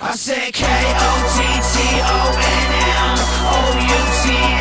I say K O T T O N M O U T.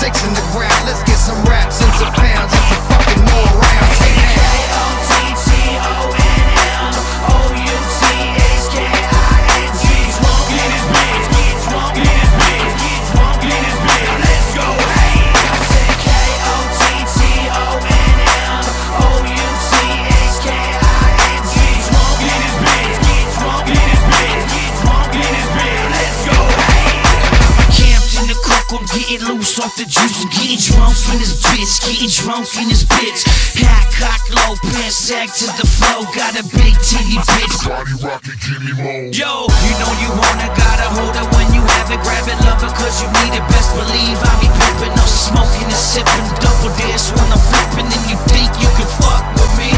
six in the ground. Let's get some rap. Get loose off the juice and getting drunk in this bitch, getting drunk in this bitch. Hat cock low, pants sag to the flow, got a big titty bitch. Body rockin', give me more. Yo, you know you wanna gotta hold it when you have it, grab it, love it, cause you need it. Best believe I be pimpin', no smoking and sippin', double dash when I'm flippin', and you think you can fuck with me?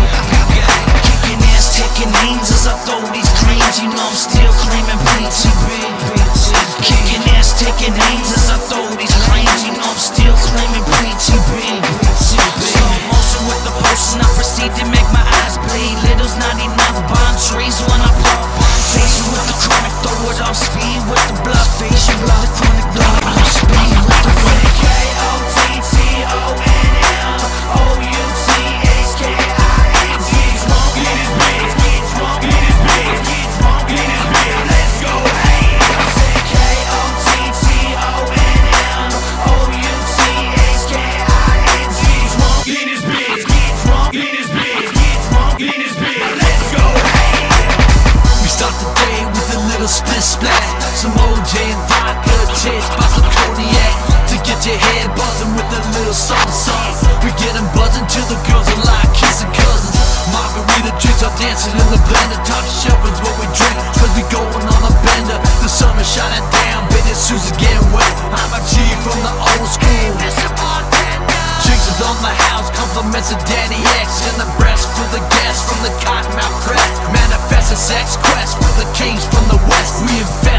Kicking ass, taking names as I throw these creams, you know I'm still claiming BTB. Kicking ass, taking names as I throw shit that make my eyes bleed. Little's not enough, bomb trees when I pop bomb trees. With the chronic, throw it off speed. With the bluff face, you love the chronic the house, compliments of Daddy X. In the breast for the guests from the Kottonmouth press Manifest a sex quest for the kings from the west. We invest